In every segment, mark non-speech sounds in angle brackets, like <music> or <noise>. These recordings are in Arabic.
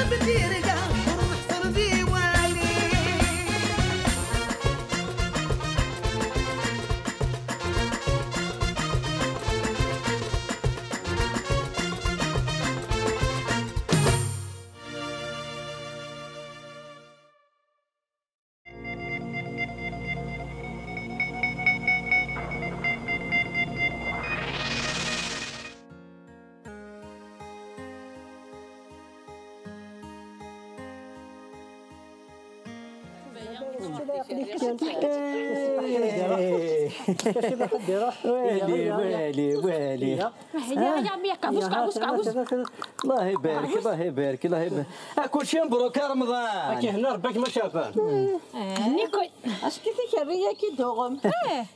liberty. <laughs> ويلي ويلي ويلي. يا يا ميكا واش قاوس قاوس الله يبارك الله يبارك الله يبارك. آه، كل شيء مبروك يا رمضان. كي هنا ربك ما شافه. نيكو أش كيفك الريا كي دوغم.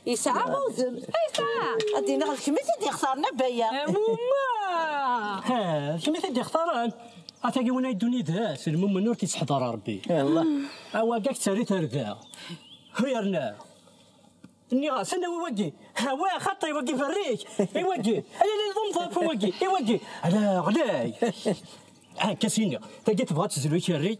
يسعى موزن. ايسا ادينا الكميت اللي خسرنا بيا. ماما ها شنو ثدي اختاران عتاقي وين يدوني داس المهم نور تيسحضر ربي. يلا. أوا كاك تسالي ترقا هيرنا. إني غاس أنا وجي هوا خطي وجي في الريش. يوجي. أنا اللي ضم ضاف وجي. يوجي. على غلاي. ها كاسينيا. تلقى تبغى تزلو شري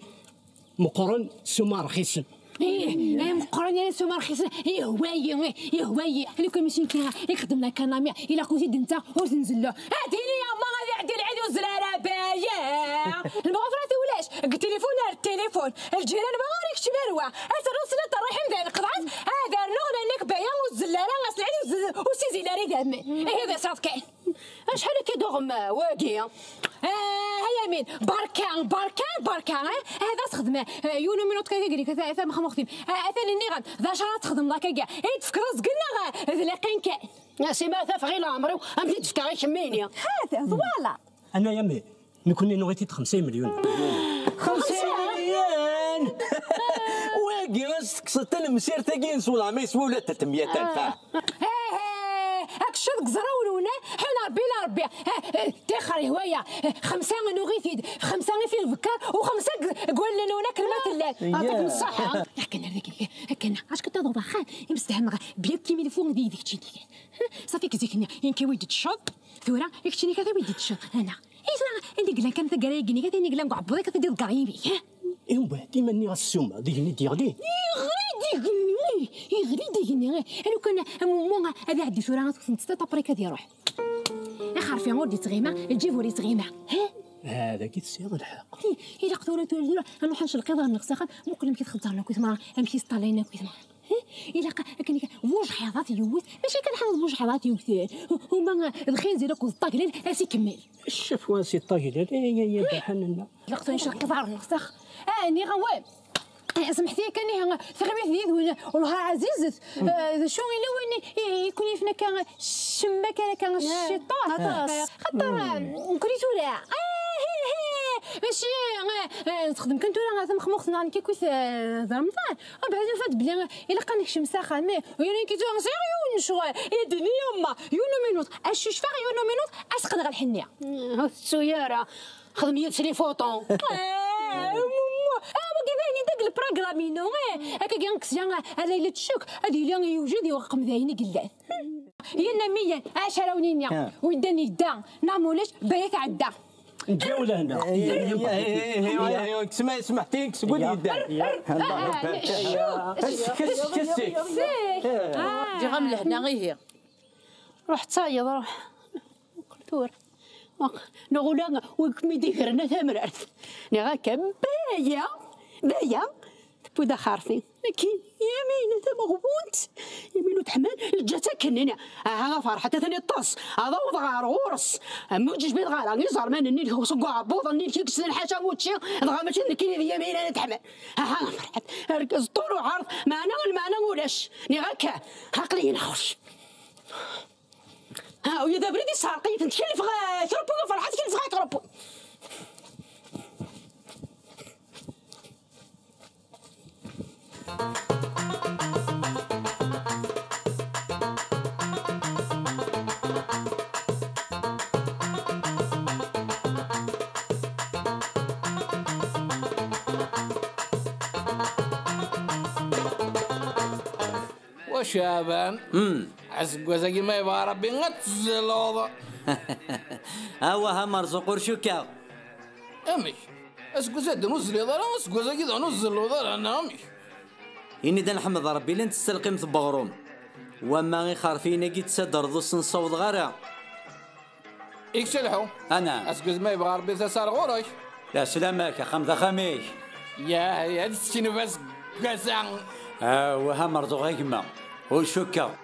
مقرن سما رخيص إيه إيه مقرن يا سوما رخيص إيه هواي إيه هواي أنا كون ماشي كان يخدم لك أنا إلا كنتي انت وتنزل له هاتيني يا المغفرة ولاش؟ التليفون التليفون الجيران ما غوريك شمروه الروس لا رايحين ذا القطعات هذا النغنى انك بايا والزلاره غاس العيد وسيزي لا ريد امي إيه هذا صاد كاين؟ شحال كي دوغم واقي؟ آه هيا مين بركان بركان بركان آه هذا تخدم آه، يونو منوت كذا قري كذا ثم خمختيم اثني النغم ذا شرا تخدم ذاك كاع اي تفكر زقنا ذا لقين كاين. يا سي ما ثاف غير عمري امشي تفكر غير شميني. هذا فوالا. أنا يمي. نكون نغيتي 50 مليون. 50 مليون! <laughs> واقي غاس تقصد المسير تاقي نسول يسوي ولا 300 ألف. هاك الشرق زراولونا حنا ربي لا ربي. تاخر هوايا. خمسة نغيثيد خمسة في الفكار وخمسة قول لنا كلمة الله. <laughs> من الصحة. لكن هذاك لكن اش كنت تضرب خا يمستهم بيا كيمي الفون دي ديك تشي صافي كزيكني ينكي ويد تشوط ثورة يكتشني كذا ويد تشوط أنا إيش عندي قلان كانت قرايقني كذا ني قلان قعبضي كذا ديال قرايبي ايوا بعد ديما ني غاسوما ديجني ديغلي يغري ديقني يغري ديقني أنا كان مو هذا عندي صورة نتا طابريكا ديال روح يا خارفي ودي تغيمة تجيب ولي تغيمة ها؟ هذا كي تسير الحق؟ إلا قدورة تولدوا نروح نشرقي ظهر نقصاخا ممكن نمشي تخضر لنا كويس مرة نمشي ستالينا مرة إلا كان بوج حياضات يوث ماشي كان حاول بوج حياضات يوث هما الخنزير كوز طاقلين اسي كمل الشف واسي الطاقل يا يا بحننا إلا قدورة نشرقي ظهر نقصاخ آه ني غواب سمحتي كان ذيذ ولا والله عزيزت آه، شو الا وين يكون يفنا كان شما كان الشيطان خطاس. خطر. كريتو لا ماشي تخدم كنت ولا ثم خمخت نان كي كويس آه، رمضان وبعد فات بلي إلا كان نكشم ساخه مي ويعني كي تو يون شغل يا دنيا يما يونو مينوت. أش شفا يونو مينوت؟ اسقد غير الحنية. السيارة خدم يتسلي فوطون كيفاني داك البروغرامينو هكا كنكس يا ليلة الشك هذه اللي يوجد رقم ذاين قلات يا مية عشرة ونينيا وداني دا؟ نامولاش بيت عدا. نتجاوله هنا. سمع سمحتي جي غام لهنا غير هي. روح تصايد روح. نقول وكمي ديكرنا ثمرات نغا كم؟ بايا بايا بودا خارفين. لكن يمين أنت مغبونت يمين تحمل جاتا كننا ها فرحة ثاني الطاس هذا وضع غورس موجج بيت غالا يزار من النيل هو سقوا عبوض النيل كي كسن الحاشا موتشي دغا ماشي نكيني في يمين أنا تحمل ها فرحة. ركز طول وعرض. معنا والمعنى ولاش. نغاكا عقلي نخوش ها وإذا بريدي سارقي تنتكلف غا كربو فرحة تكلف غا كربو وشابان. عسق وزقي ما يبغى ربي غتزل الوضع <laughs> هوا ها مرزوق ورشوكا امش يضرا اسكو زقي ذا نوزل الوضع أنا امش إني دا نحمد ربي لين تستلقيم بغروم وما غي خارفين كي تسدر ذو نصوض غارة إيك شلحو أنا. اسكو ما يبغى ربي تسار غورش لا سلامك يا خمسة خميش. يا يا تشينو بس قسان هوا ها مرزوق هكما ورشوكا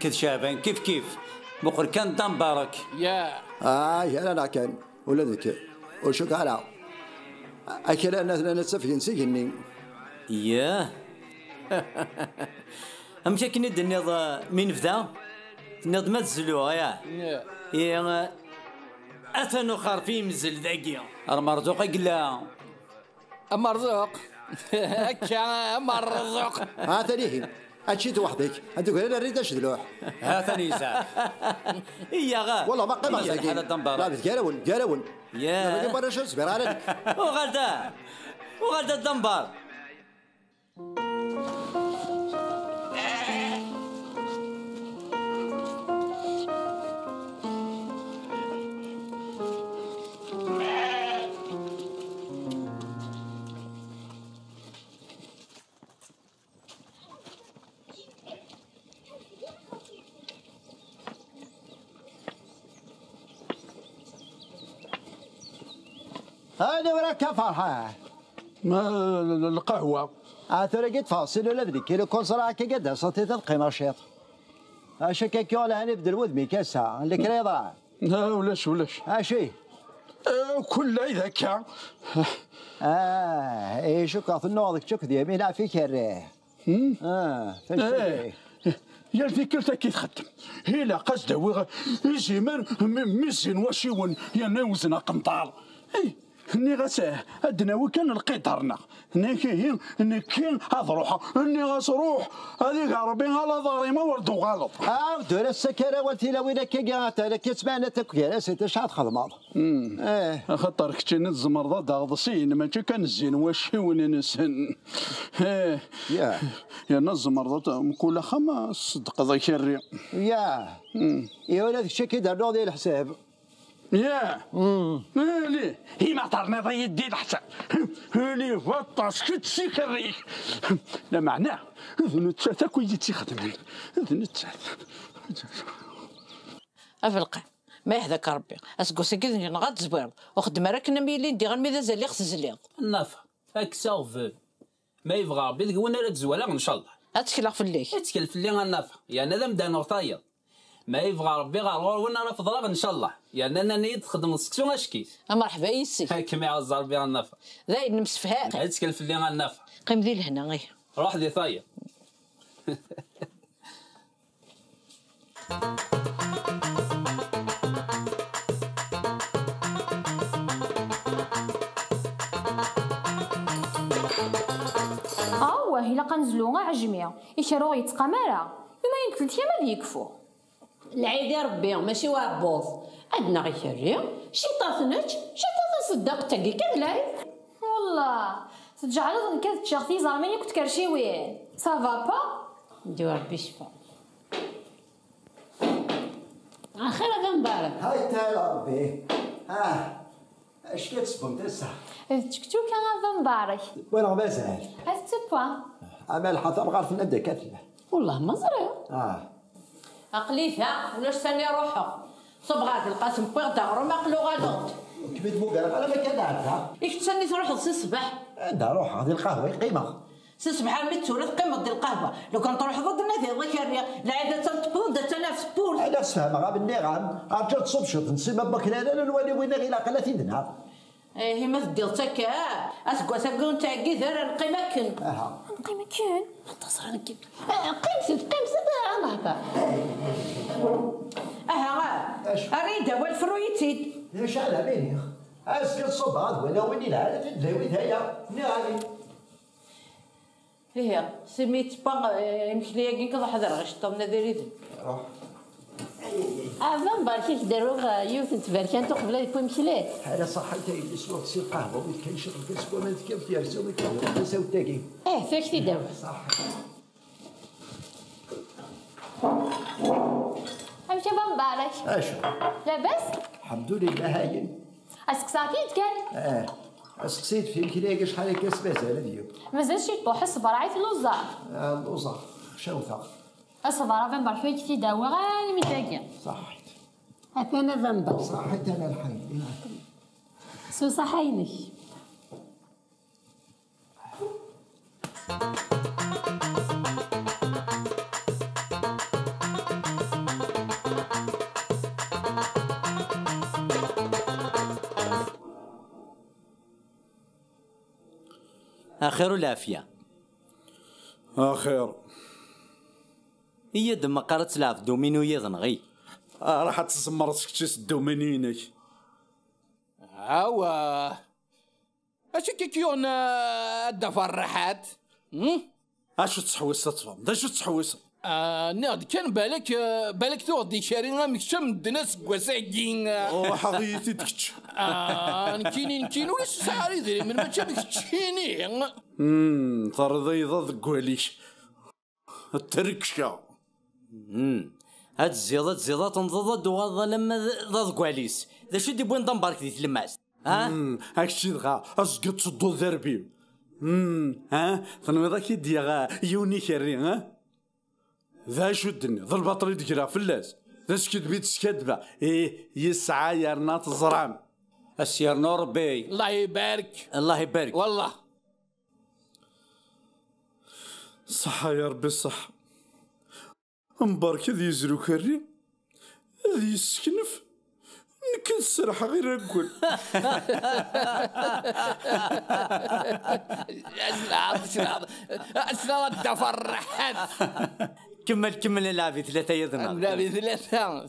كذ شابان كيف كيف؟ مقر كان دم بارك. يا. آه يا لا كان. ولا ذيك. وشو على أكل أنا أنا سفين سجني ياه. <laughs> امشي كي ند النيض مين فدا النيض ما تزلو يا يا اثنو خارفين مزل ذاكي. المرزوق قلا مرزوق هكا مرزوق <laughs> ها ثاني. هادشي وحدك هادوك أنا نريد اشدلوح ها ثاني ساعة <laughs> يا غا. والله ما قيمة هي ساكين الحالة لا بس قالون يا. ما برا شو صبر عليك وغدا وغدا الدنبار وراك فرحة ما القهوة؟ اثر قد فاصل ولا ذيك كيلو كون صراحة قد صوتي القيمة شيط اشكا كيولا هاني بدل ودمي كاسا اللي كرا يضرع لا ولاش ولاش. اشي آه، كل إذا كان آه إيه شو كاث النوضك شو كذي يمين. في كره آه إيه. فاش يا الفكرة كي تخدم. هي لا قصد وغ يزيمر م- مزين وشيون يا نوزنا قنطار. اي ني غساه ادنا وكان القدرنا ني كي ني كي هاد روحها ني غاس روح هذيك ربي على ضاري ما وردو غلط. آه دور السكرة والتي لو اذا كي قالت لك تسمعنا تكوير سيت شحال خدمات إيه. خاطر كنت نزمر ضد غضسين ما كان الزين وشيون نسن؟ إيه. يا. يا نزمر ضد كل خمس صدق ذاك الريم يا يا ولد شكي دار ديال الحساب. يا آه، ليه هي ما طرنا ضي يدي الحساب ليه فطاس كتسيك الريح لا معناه اذن التاتا كوي تخدم اذن التاتا افلقى ما يحذاك ربي. أسكو سكيد نغاد زبير. وخدم راكنا ميلي ندي غير ميدا زالي خص زليض النافع هاك ساوف ما يبغى ربي. ذك راه تزوالا إن شاء الله. اتكلق في الليل. اتكلف لي النافع يعني هذا مدان غطايا ما يبغى ربي غير غور وين راه في ضرب ان شاء الله. يعني أنا نيت تخدم السكسو اشكي مرحبا يسي هاك ما يعز ربي النافع ذاين نمسفها. اتكلف لي النافع قيم ذي لهنا <laughs> غير روح لي ثايا آه إلا كنزلو غا عجميه يشرو يتقمارا وما ينكفل ما يكفو العيد يا ربي ماشي وعبوظ عندنا غير شري شي طاثنج شي طاثن صدق تاكي كذلاي والله. تجعل كذا تشاختي زعما كنت كرشيوين سافا با نديو ربي شفا. أخيرا هذا مبارك. هاي تا ربي. آه. اش كتسبم تسع تكتو كان هذا مبارك. وين مازال. هذا تبوا عمل حتى غارف نبدا كتله والله ما زري آه. أقليتها ولاش ثاني روحو صبغات القاسم دغرو ما قلو غالوط كبيت مو قال على ما كان عندها إيش تسني تروح سي صباح عندها روح هذه القهوة قيمة. سي صباح مي تورث قيمة ديال القهوة. لو كان تروح ضدنا في ذكريا لا عاد تنتبو دا تنافس بول أنا اسفهم غاب النيران رجعت صوب شوط نسيب بكرا أنا نولي وين غير قلة تندنا إيه ما تدير تكا اسكو سكون تاكي ذر القيمة كن. أها. قيمة كان تصرا نكيب. قيم سيد قيم هكا أها أريد والفرويتيد ليش على بيني؟ أسكت هذا ولا وين العالم تدلوي هيا. نهاري هي سميت با يمشي ليا كي كذا حضر غش طب نذير روح افا مبارك داروا يوث تباركان قبل يكون مشلات. هذا صح انت اللي سوق سي قهوة ويت كان شغل كنسبو ما تكيف يا رسول كان تساوي تاكي. صح؟ امشي مبارك اش لاباس الحمد لله هاين اسك ساكيت كان؟ آه اسقسيت في كلاكي شحال كاس مازال ديو مازال شي طوح الصبر عيط لوزار الوزع شوثة الصبر افا مبارك يكفي داوا غاني متاكي صحيت. أنا ذنبك صحيت أنا الحي سو صحينك آخر العافية. اخير هي دما قرات تلعب دومينو يضنغي آه راح تسمر سكتشيس الدومينينك اوا اشو كيكيون ادا فرحات أشو تحوس تفهم؟ دا شو تحوس؟ آه ناض كان بالك آه، بالك تغدي شاري غامك شم الناس كواساكين أو حقيقتي تكتش. آه نكيني نكيني ولا سعري ذري من ما جابك تشيني. امم ترضي ضد قوليش التركشة. هاد الزيضات زيضات نضض دوغا لما ضد كواليس ذا شو دي بوين دمبارك دي تلماس. ها؟ امم هاكشي دغا. أسقط تصدو ذربي. امم ها؟ تنوضا كي ديغا. يوني كري ها؟ ذا شو الدنيا ذا البطري ديكرا فلاس ذا سكد بيت سكدبة إيه يسعى يرنا تزرام السير نور بي الله يبارك الله يبارك والله صحة يا ربي الصحة مبارك ذي يزرو كري ذي يسكنف نكن السرحة غير أقول اشنو شنو شنو ادا فرحات كمل كمل العبي ثلاثة يضنا لا بثلاثة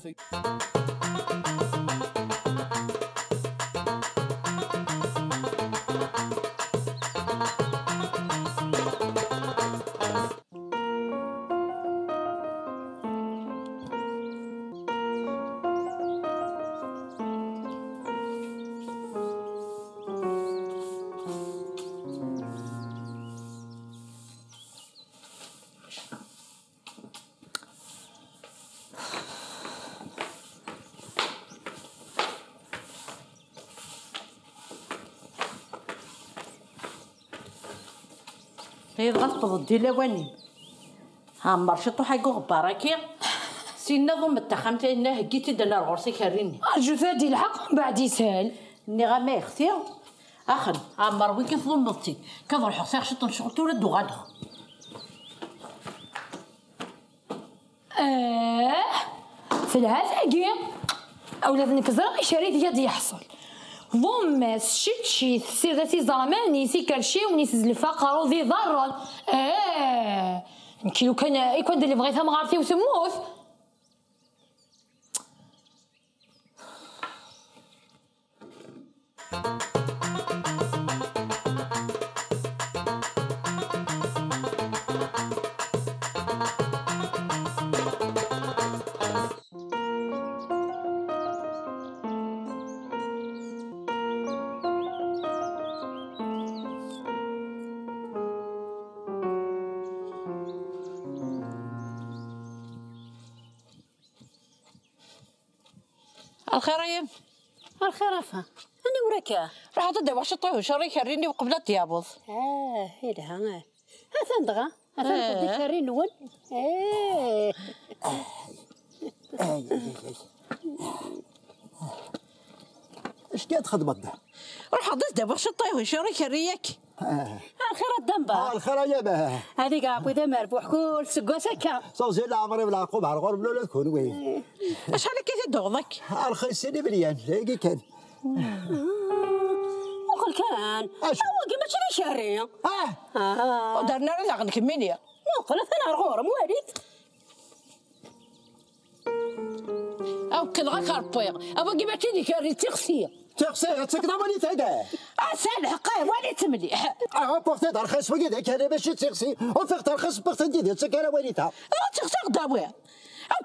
غير غطض دي لواني ها مرشطو حيقو غباراكي <laughs> سينا ضم التخمت إنا هكيتي دنا الغرسي كريني ارجو فادي الحق من بعد يسهل. ني غا ما يختي اخن عمر وين كيف ظلمتي كنروح خصي شطن شغل ولا دوغادها آه في العافاقي أولاد نكزرا شريت يد يحصل. ضمس شت شي سير ذاتي زرمان نيسي كرشي ونيس الفقر ذي ضرر آه يمكن لو كان يكون اللي بغيتها مغارتي وتموت الخير يا الخير افا أنا وراك. راح تدي واش طيب شري كريني وقبل تيابوظ آه هي لها. آه. دغا. اثن آه. قدي كاري نول آه. اش قاعد خدمت ده؟ راح تدي واش طيب شري كريك الخير الدنبا. آه الخير يا به هذه كاع بوذا مربوح كل سكوا سكا. صوزي لا عمري بلا عقوب على الغرب ولا تكون وين. اش عليك تدوغك الخير سيدي مليان لاقي كان. وقل كان. أش؟ هو كيما تشري شاري. آه. آه. ودرنا رزق نكملي نقول أنا الغور مواليد أو كل غا كاربويغ ابا كيما تيدي كاري تيغسي. تقصي تقدر ولي تاقا أسأل حقاه ولي تمليح. أه بورتي دار خاص وكذا كان باش تقصي وفقت الخاص بورتي دي تسكر وليتها تغسي قدامي أو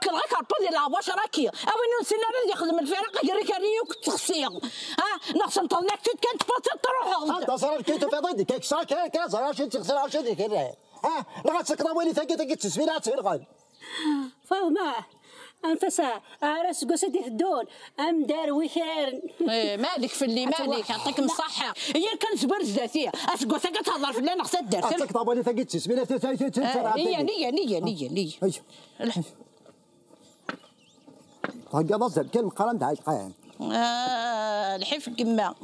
كل غا كاربو ديال العواش راكي أو انو نسينا اللي يخدم الفرق يري كاري وتغسي ها نقص نطلعك كنت بطل تروح أنت صار كنت في ضدي كيك صار كان صار عشان تغسل عشان ديك ها لغا تسكر ولي تاقا تاقا تسبيلات في الغال فاهمة انفسا ارس قصدي الدون أم دار ويخير إيه مالك في اللي مالك يعطيك الصحة. هي كان زبر زاتية اسقو ثقة تهضر في اللي نقص الدار تسكر ولي تاقا تسبيلات نية نية نية نية. نية هكا ضد كل قرن داعي قاين آه، الحف كما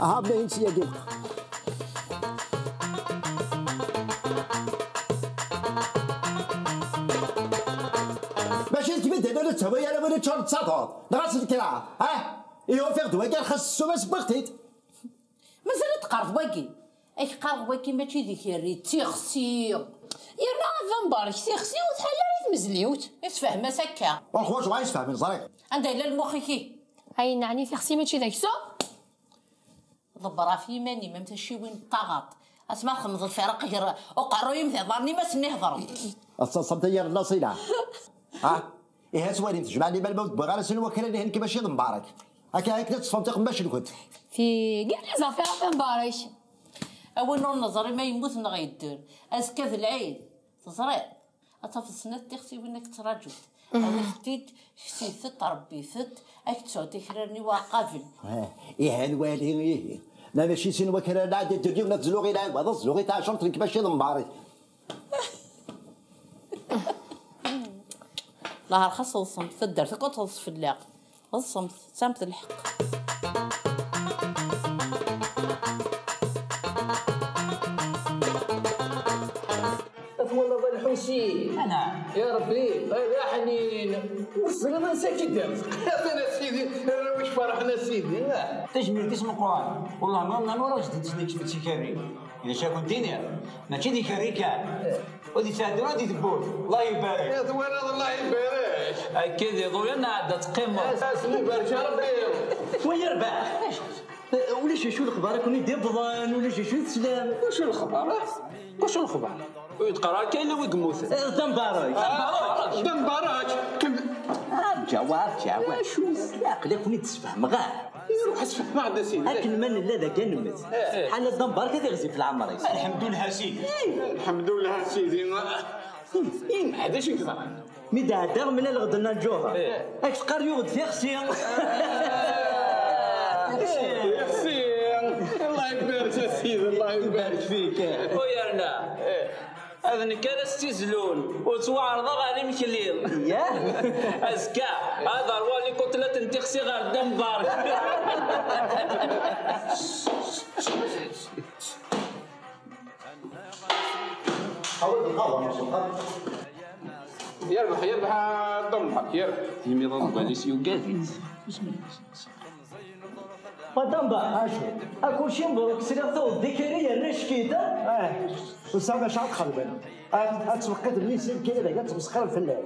ها بلا انسي يا جيب باش تبدل ولا تسوي أنا ولا تشرب تساطر نغاس الكرا ها؟ إيوا فيغ دوا كان خاص السومة سبختيت مازال تقرف واكي اش قال هو كيما تشي ذيك الريد تيخسي يرنا غا مبارك تيخسي وتحل ريت مزليوت. يتفهم سكا؟ والخوش غايس فاهمين زريق عندها إلا المخ كي هاي نعني تيخسي ماشي داك سو ضبرا في ماني ما متشي وين طاغط أسمع خمض الفرق غير وقعرو يمثل ظني ما سني هضر الصمت هي النصيلة ها؟ إيه سوالي تجمع لي بالموت بغا سنو وكلا اللي هنكي ماشي مبارك هكا هيك تصفم تقم باش نكون في كاع لي زافير في مبارك أول نور نظري ما يموت نغا يدير اسكا العيد. تزرع اتا في السنة تيختي وينك تراجل أنا فتيت شتي ثت ربي ثت. أك تعطي كراني واقفل إيه الوالي إيه. لا ماشي سنو وكلا لا تدير ولا تزلوغي لا هذا زلوغي تاع شرط لك ماشي مبارك نهار <laughs> خاص الصمت تدر تقعد تصف اللاق. الصمت سامت الحق. والله ظل الحوسي. أنا. يا ربي يا حنين. وصل ما نساك دار <laughs> أنا سيدي أنا واش فرحنا سيدي. تجميل تسمع القرآن. والله ما ما نورا جديد تسنيك في تيكاري إذا شافوا الدنيا ماشي دي كاري كان ودي سادر ودي تبوت الله يبارك. يا ثوان الله يبارك. أكيد يا ضويا نعدة تقيم. اسمي بارك يا ربي. ويربح ولا شي شو الاخبار كوني دي بضان ولا شي شو السلام؟ وش الخبر وش الخبر ويتقرا كاين اللي يقموت دمبارك دمبارك كم؟ جواب جواب. شو؟ عقلك كوني تسفهم غا يروح اسفح ما عندنا سيدي اكل من لا ذاك نمت. حال الدمبار كذا يغزي في العمر الحمد لله سيدي. الحمد لله سيدي. ما حداش يقدر ميدا دار من الغدنا الجوهر. اك تقار يوغد في خسي. الله يبارك يا سيدي الله يبارك فيك. ويرنا هذا نكال استيزلون وتوعرض غالي مكليل. ياه <laughs> أزكى. هذا هو اللي له تنتخسي غير دم بارك. يربح يربح ضمك يربح يمي ضمك باليس يوقافي ودمبار أكو شي مبروك سير تو ذكريا نشكيتا آه. وسام شعب خلبنا اتوقد لي سير كذا قالت مسخرة في الليل.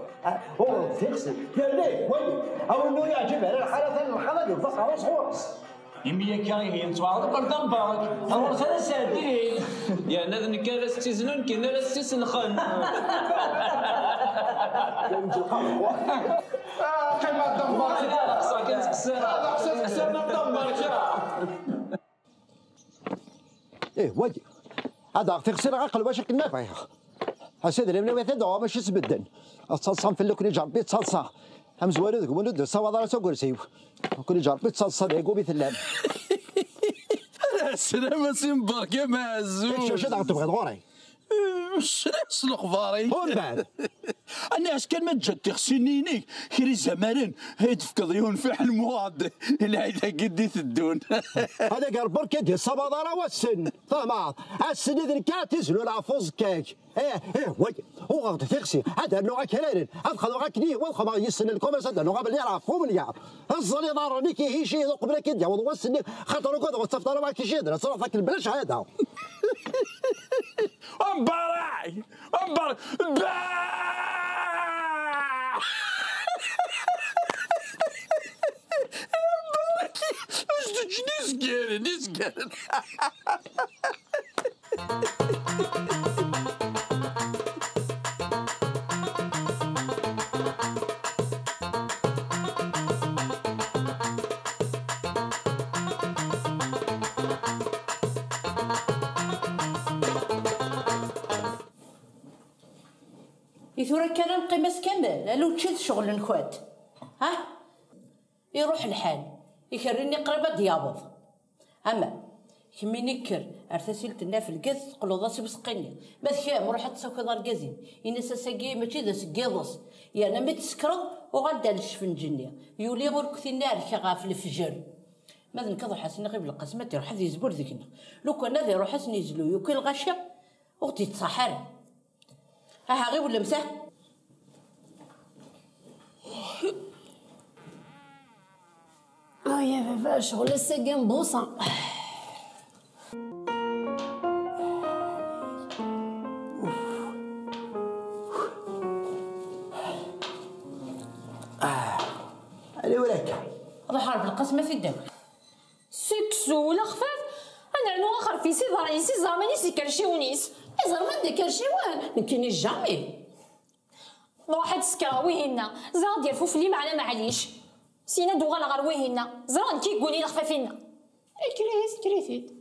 هو تغسل قال ليه وي أو إنه يعجبها الحالة الخلل الفقره خورس يمي كاين هي متوعرض قدام بارك. هو سنة سادين يا نذ نكال استيزلون كي نال استيسلخن كما دمبارك ساكن تكسر احسن احسن من دمبارك إيه وجه هذا تغسل عقل واش كنا فيها هسيد اللي منوي تدعو باش يسبدن الصلصة في اللي جربي تصلصه همز والد ولد. سوا ضرس كرسي كل جربي تصلصه ديكو بثلام <laughs> السلامة سي مبارك يا معزوز إيش تبغي غوري شنو اخباري ومن بعد <laughs> أنا اش كان ما جات تغسلنيني. كري زمانين هيد في قضيون في المواض. <laughs> العيدة قدي تدون. <laughs> هذا قال بركة دي الصبادرة والسن. فما السن ذي كانت تزلو العفوز كيك إيه إيه وي. هو غاد تغسي هذا النوع كلارين ادخل غاك ليه وادخل ما يسن لكم هذا النوع بلي يعرفوا من يعرف الظلي ضارني كي هي شي قبل كي يعوض والسن خاطر كذا وصفتنا ما كيشي. درا صرا ذاك البلاش هذا مبارك مبارك واش تجني سكارن سكارن يثورا كلام قيمة كامل لو تشد شغل نكوات ها يروح الحال يكرني قريبة ديابض أما كمي نكر ارتسلت لنا في القز قلو ضاسي بسقيني ما ثكام روح تسوكي دار القزين ينسى ساقي ماشي ذا سقيضس يا أنا ما تسكرض وغدا الشفنجني يولي غير كثي النار كغا في الفجر ماذا نكضر حسن غير بالقسمة يروح هذا يزبر ذيكنا لو كان هذا يروح حسن يزلو يوكل الغشا وغتي تصحر ها غير ولا مساه يا بابا شغل السكان بوصه علي وراك روح عرف القسمه في الدم. سكسو ولا خفاف. أنا علو اخر في سي ضرعي سي زامني سي كرشي ونيس. إذا ما دي كرشيوان ما كاينش جامي. واحد سكرا ويهنا زرا ديال فوفلي معنا معليش سينا دوغا غير ويهنا زرا نكي قولي خفافينا كريس كريسيت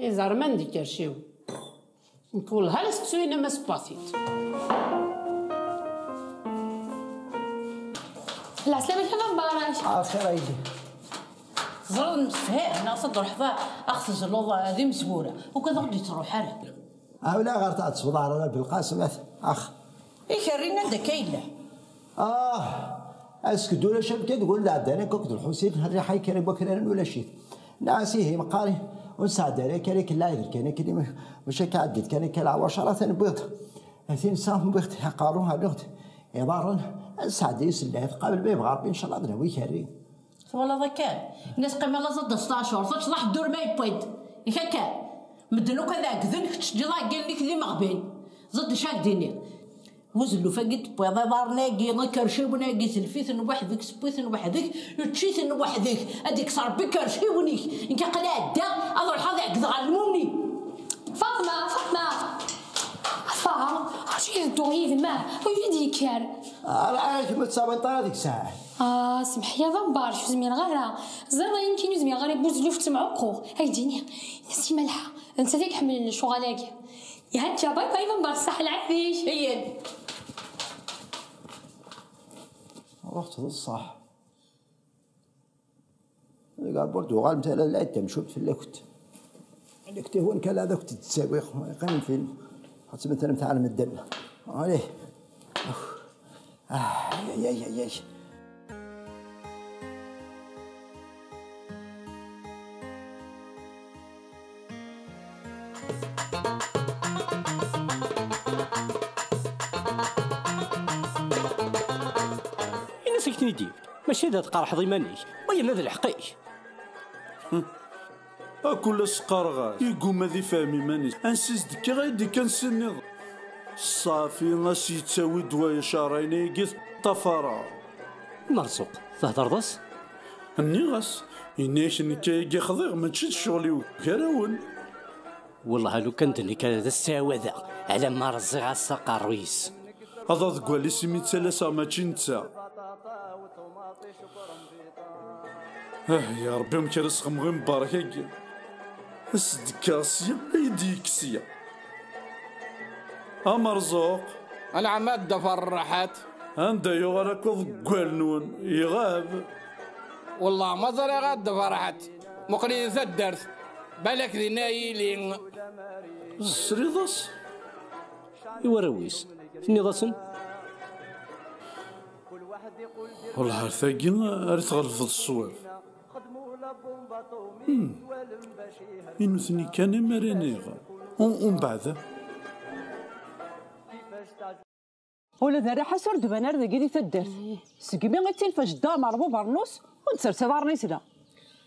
زرمان دي كرشيو نقول هلا سكسوينا ما سباسيت لا سلامة حفا مباراش آه خير نتفاهم أنا صدر حفا اخذ اللوضة هذه مسبورة وكذا غادي تروح على آه ولا غير تاع تصبر أنا بالقاسم أخ. اي كرينا دا كاينة آه. أسكت. ولا شبكه تقول لا أنا كنت الحسين هذا حي كان بكرة ولا شيء ناسيه مقاري ونساعد عليك عليك لا يدرك كان كلمة مش كعدت كان كلا وشرة بيض هثين سام بيض قارون هبيض عبارة. سعد يسلات قبل ما يبغى إن شاء الله دنا ويكري والله ذا كان. الناس قيمة لا زاد 16 فاش راح الدور ما يبويد إيكا كان. مدنو كذا كذن كتشجرا قال لك ذي مغبين زاد شاك ديني. وزلو فقت بيضا بار ناقي نكرشي وناقي سلفيث وحدك سبيث وحدك. تشيث وحدك. هذيك صار بكرشي ونيك. إنك قلا دا أضر هذا كذا علموني فاطمة فاطمة. فاطمة عرفتي الدوري ما؟ ويدي كار. علاش ما تصابت هذيك الساعة آه سمح يا ضمبار شو زميل غيرها زرا يمكن زميل غير يبوز لو في معقو هاي ديني. نسي ملحة أنت ذيك حمل الشغلاكي يا هاتشا باي باي ضمبار صح العفيش هي. رحت للصح. قال برتغال مثلا لا تمشوت في اللكت اللكت هو كان هذا كنت تساوي قايم فين؟ حتى مثلا عالم الدم. عليه. آه يا يا يا أنا سكتني ديك ماشي هذا تقرح ضيمانيك ويا ماذا الحقيق أكل سقرغا يقوم ذي فهمي ماني انسيس دكي غيدي كان سنيض صافي غاس يتساوي دوايا شهرين يقيت طفرا مرزوق تهضر ضس؟ أني غاس. ينيش نكاي خضيغ ما تشد شغلي وكراون. والله لو كنت اني كان هذا الساوذة على ما رزق السقر ويس هذا ذكوا لي سميت ثلاثة ما تشنتا آه يا ربي مكرس غير مبارك هكا السدكاسية ايديكسية امرزوق العماد فرحت. عند يغرق ضقال يغاب. والله ما زري غاد فرحت. مقري ذا الدرس بالك ذي نايلين. السريضس يورويس فيني ضسن والله ارثاقي ارث غلف الصواب. إنو ثني كان مرانيغا ومن بعد؟ ولا ذا راح سرد بنار ذا قيدي تدرت سقمي غيتين فجدا مربو برنوس ونتسرت دارني سدا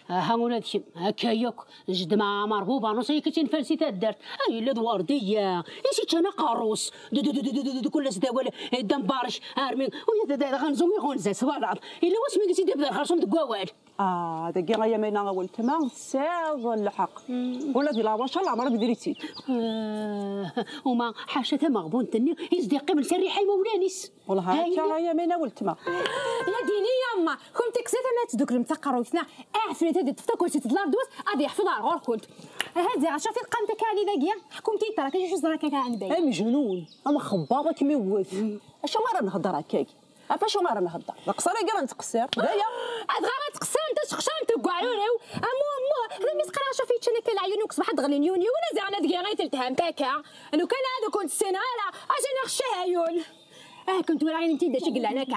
ها ولاد شم هكاياك جد مع مربوبة نص هي كتين فلسي تدرت اي لاد وردية نسيت أنا دو كل سدا ولا دم بارش هارمي ويا دا غنزوم يغونزا سوالات الا واش ما قلتي دابا خرجهم دكواوال آه ذا قي غيا مينا غول تما ساغ الحق. ولا دي لا ما شاء الله عمرك دريتي آه وما حاشا مغبون تني. يزدي قبل سريحي مولانيس والله هاكا غيا مينا ول تما يا ديني يما كنت كسيت أنا تدوك المتقر وثنا اعفني تدي تفتكر شي تدلار دوس أدي يحفظ على غور كنت. هادي عشان في قامتك هذه ذاكيا حكمتي ترى كاين شي زراك كان عندي أي مجنون. أما خباطه كيما يوث اش ما راه نهضر هكاك عفاش ما راه نهضر نقصر كاع نتقصر دايا. عاد غير تقسم أنت تخشان تقعلوني امو أمو هذا ميس قرا شافي تشنك العيون؟ وكسبح دغلي نيوني ولا زعنا دقيقه غير تلتهم باكا أنو كان هذا كنت سنالا عشان نخشى عيون؟ أه كنت ولا عين انت داش قلعناك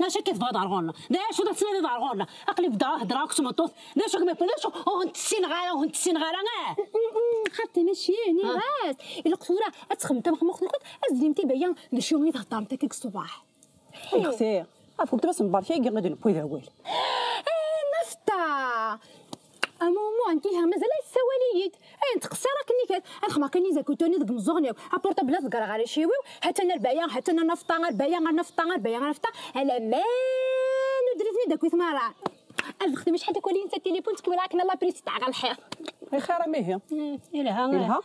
لا شك كيف بغض عرغونا دا شو دا تسنى دا عرغونا اقلب دا هدراك سما طوف دا شو شو أو أنت السين غالا وانت السين غالا آه خاطي ماشي ني غاز إلا قصورة أتخم تما خمخ الخط ازديمتي بيان لشو مي تهضرتك الصباح. أختي افوك بس مباركه كي غادي نبوي ذا ويل نفتا أمو مو انتي ها مازال السواليد. اي نتقصي راك ني كات خما كاني زاكوتوني ذك مزغني ابورتا بلا ذكر غاري شيوي حتى أنا البايع حتى أنا نفطا البايع نفطا البايع نفطا على ما ندري داك ثمارة الخدمة شحال تكون أنت التليفون تكبر راك لا بريس تاع الحيط خير ميهي إلها. إلها.